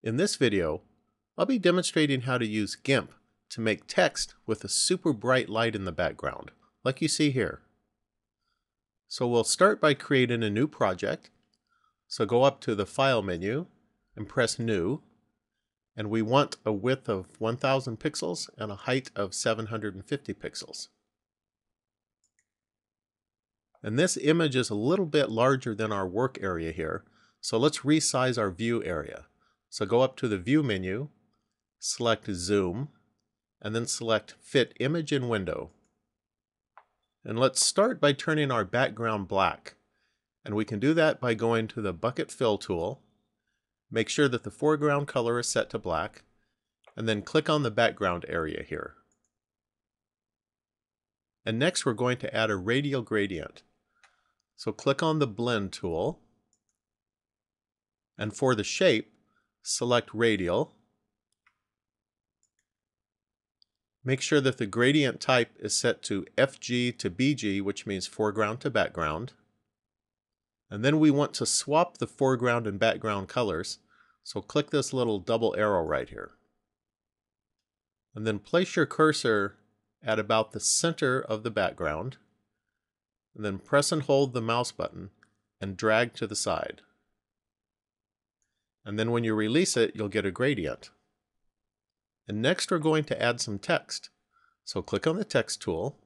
In this video, I'll be demonstrating how to use GIMP to make text with a super bright light in the background, like you see here. So we'll start by creating a new project. So go up to the File menu and press New. And we want a width of 1000 pixels and a height of 750 pixels. And this image is a little bit larger than our work area here, so let's resize our view area. So go up to the View menu, select Zoom, and then select Fit Image in Window. And let's start by turning our background black. And we can do that by going to the Bucket Fill tool, make sure that the foreground color is set to black, and then click on the background area here. And next we're going to add a radial gradient. So click on the Blend tool, and for the shape, select Radial. Make sure that the gradient type is set to FG to BG, which means foreground to background. And then we want to swap the foreground and background colors, so click this little double arrow right here. And then place your cursor at about the center of the background and then press and hold the mouse button and drag to the side. And then when you release it, you'll get a gradient. And next we're going to add some text. So click on the text tool,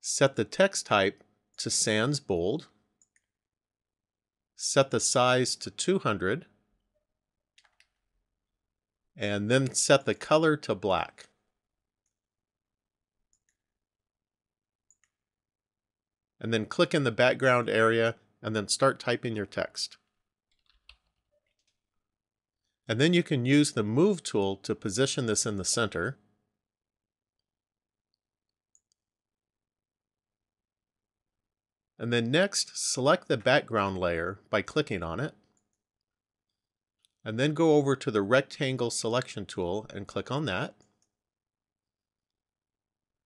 set the text type to sans bold, set the size to 200, and then set the color to black. and then click in the background area and then start typing your text. And then you can use the Move tool to position this in the center. And then next, select the background layer by clicking on it. And then go over to the Rectangle Selection tool and click on that.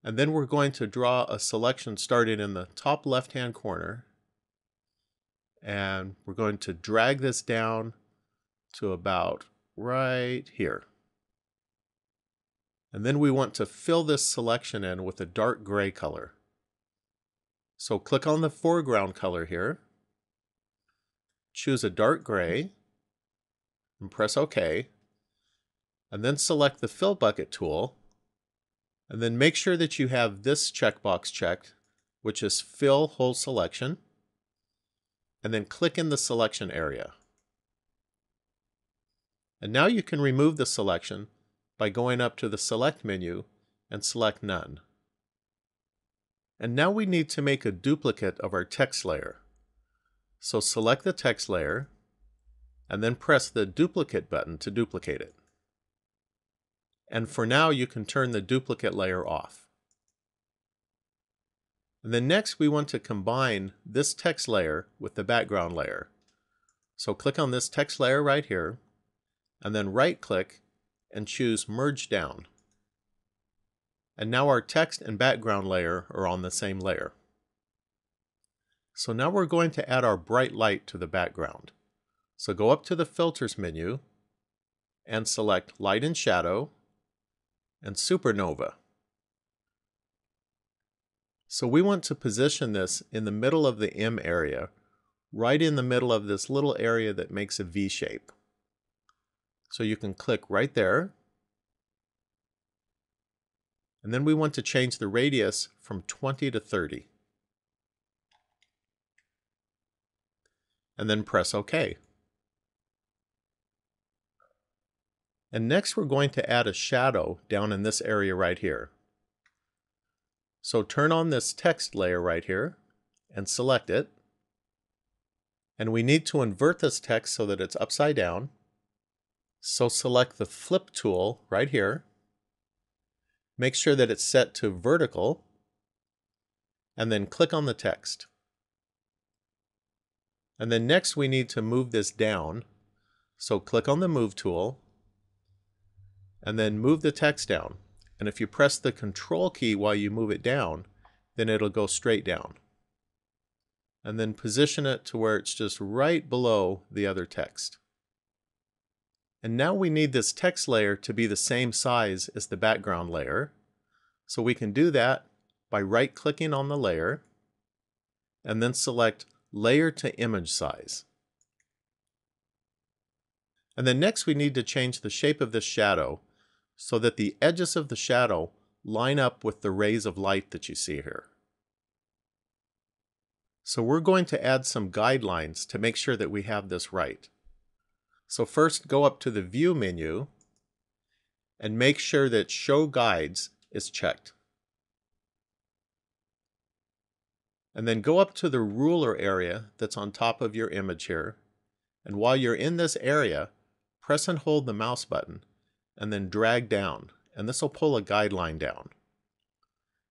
And then we're going to draw a selection starting in the top left-hand corner. And we're going to drag this down to about right here. And then we want to fill this selection in with a dark gray color. So click on the foreground color here, choose a dark gray, and press OK. And then select the Fill Bucket tool and then make sure that you have this checkbox checked, which is Fill Whole Selection. And then click in the selection area. And now you can remove the selection by going up to the Select menu and select None. And now we need to make a duplicate of our text layer. So select the text layer, and then press the Duplicate button to duplicate it. And for now, you can turn the duplicate layer off. And then next, we want to combine this text layer with the background layer. So click on this text layer right here, and then right-click and choose Merge Down. And now our text and background layer are on the same layer. So now we're going to add our bright light to the background. So go up to the Filters menu and select Light and Shadow and supernova. So we want to position this in the middle of the M area, right in the middle of this little area that makes a V shape. So you can click right there. And then we want to change the radius from 20 to 30. And then press OK. And next we're going to add a shadow down in this area right here. So turn on this text layer right here and select it. And we need to invert this text so that it's upside down. So select the flip tool right here. Make sure that it's set to vertical and then click on the text. And then next we need to move this down. So click on the move tool and then move the text down. And if you press the control key while you move it down, then it'll go straight down. And then position it to where it's just right below the other text. And now we need this text layer to be the same size as the background layer. So we can do that by right clicking on the layer and then select layer to image size. And then next we need to change the shape of this shadow so that the edges of the shadow line up with the rays of light that you see here. So we're going to add some guidelines to make sure that we have this right. So first go up to the View menu and make sure that Show Guides is checked. And then go up to the ruler area that's on top of your image here. And while you're in this area, press and hold the mouse button and then drag down. And this will pull a guideline down.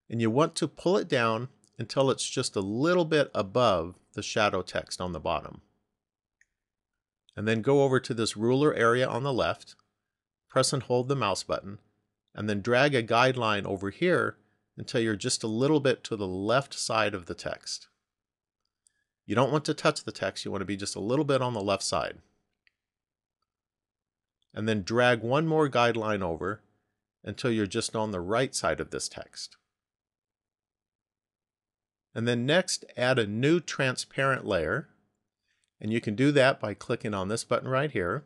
And you want to pull it down until it's just a little bit above the shadow text on the bottom. And then go over to this ruler area on the left, press and hold the mouse button, and then drag a guideline over here until you're just a little bit to the left side of the text. You don't want to touch the text, you want to be just a little bit on the left side. And then drag one more guideline over until you're just on the right side of this text. And then next, add a new transparent layer. And you can do that by clicking on this button right here.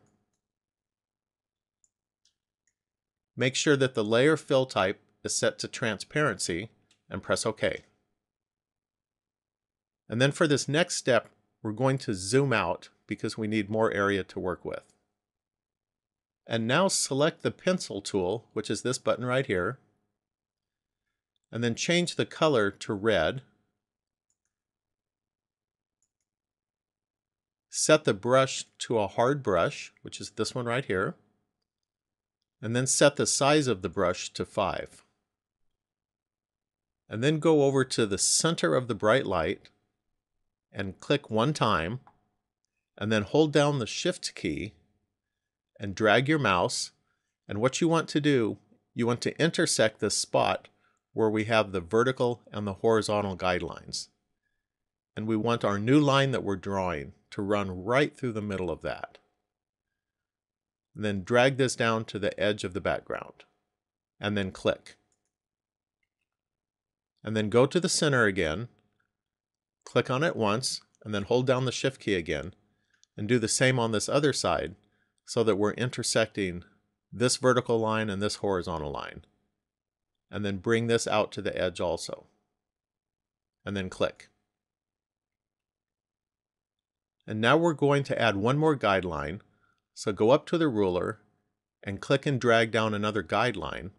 Make sure that the layer fill type is set to transparency and press OK. And then for this next step, we're going to zoom out because we need more area to work with. And now select the pencil tool, which is this button right here, and then change the color to red set the brush to a hard brush, which is this one right here, and then set the size of the brush to 5. And then go over to the center of the bright light and click one time, and then hold down the Shift key and drag your mouse. And what you want to do, you want to intersect this spot where we have the vertical and the horizontal guidelines. And we want our new line that we're drawing to run right through the middle of that. And then drag this down to the edge of the background and then click. And then go to the center again, click on it once, and then hold down the shift key again and do the same on this other side so that we're intersecting this vertical line and this horizontal line. And then bring this out to the edge also. And then click. And now we're going to add one more guideline. So go up to the ruler and click and drag down another guideline.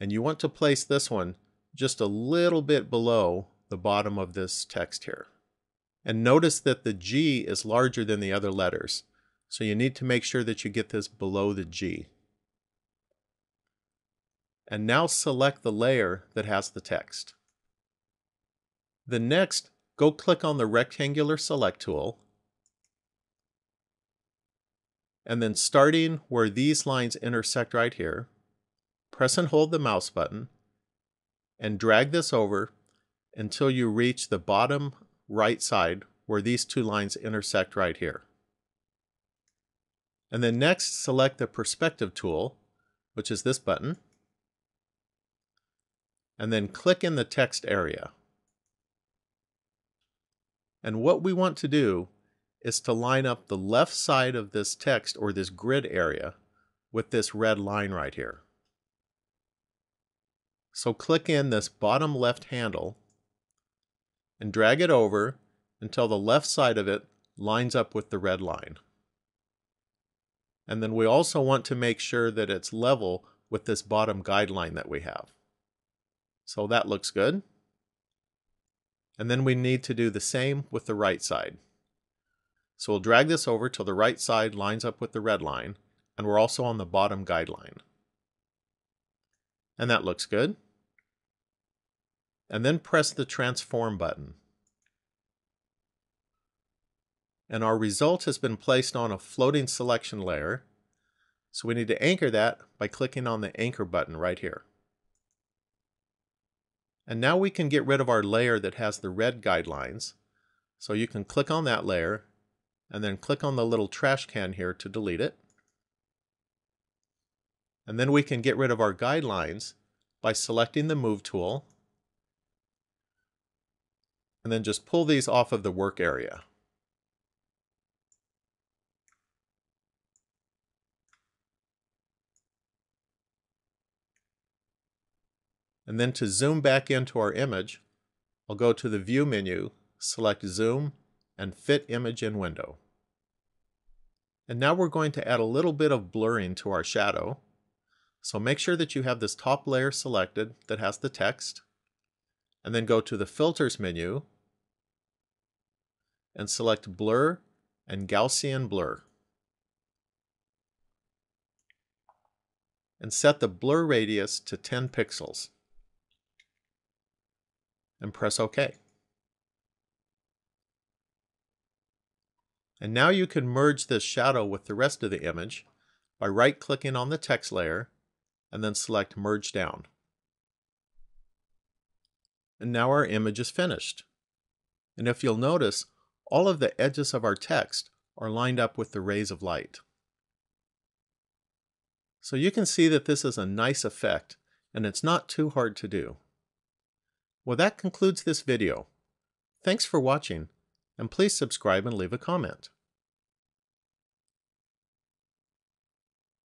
And you want to place this one just a little bit below the bottom of this text here. And notice that the G is larger than the other letters. So you need to make sure that you get this below the G. And now select the layer that has the text. Then next, go click on the rectangular select tool and then starting where these lines intersect right here, press and hold the mouse button and drag this over until you reach the bottom right side where these two lines intersect right here. And then next select the perspective tool, which is this button, and then click in the text area. And what we want to do is to line up the left side of this text or this grid area with this red line right here. So click in this bottom left handle and drag it over until the left side of it lines up with the red line. And then we also want to make sure that it's level with this bottom guideline that we have. So that looks good. And then we need to do the same with the right side. So we'll drag this over till the right side lines up with the red line, and we're also on the bottom guideline. And that looks good. And then press the transform button. And our result has been placed on a floating selection layer. So we need to anchor that by clicking on the anchor button right here. And now we can get rid of our layer that has the red guidelines. So you can click on that layer and then click on the little trash can here to delete it. And then we can get rid of our guidelines by selecting the Move tool and then just pull these off of the work area. And then to zoom back into our image, I'll go to the View menu, select Zoom, and Fit Image in Window. And now we're going to add a little bit of blurring to our shadow. So make sure that you have this top layer selected that has the text, and then go to the Filters menu and select Blur and Gaussian Blur. And set the blur radius to 10 pixels and press OK. And now you can merge this shadow with the rest of the image by right-clicking on the text layer and then select Merge Down. And now our image is finished. And if you'll notice, all of the edges of our text are lined up with the rays of light. So you can see that this is a nice effect, and it's not too hard to do. Well, that concludes this video. Thanks for watching, and please subscribe and leave a comment.